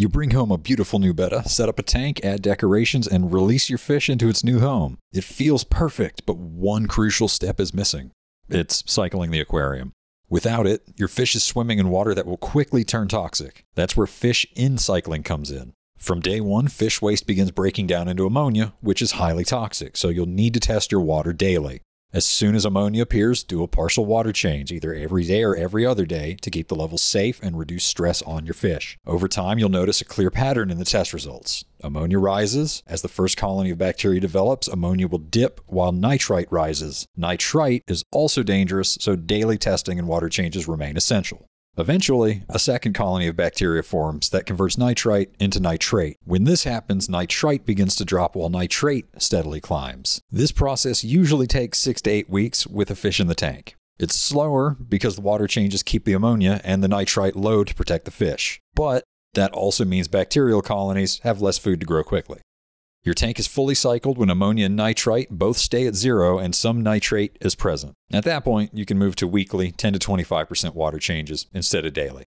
You bring home a beautiful new betta, set up a tank, add decorations, and release your fish into its new home. It feels perfect, but one crucial step is missing. It's cycling the aquarium. Without it, your fish is swimming in water that will quickly turn toxic. That's where fish in cycling comes in. From day one, fish waste begins breaking down into ammonia, which is highly toxic, so you'll need to test your water daily. As soon as ammonia appears, do a partial water change, either every day or every other day, to keep the levels safe and reduce stress on your fish. Over time, you'll notice a clear pattern in the test results. Ammonia rises. As the first colony of bacteria develops, ammonia will dip while nitrite rises. Nitrite is also dangerous, so daily testing and water changes remain essential. Eventually, a second colony of bacteria forms that converts nitrite into nitrate. When this happens, nitrite begins to drop while nitrate steadily climbs. This process usually takes six to eight weeks with a fish in the tank. It's slower because the water changes keep the ammonia and the nitrite low to protect the fish. But that also means bacterial colonies have less food to grow quickly. Your tank is fully cycled when ammonia and nitrite both stay at zero and some nitrate is present. At that point, you can move to weekly 10 to 25% water changes instead of daily.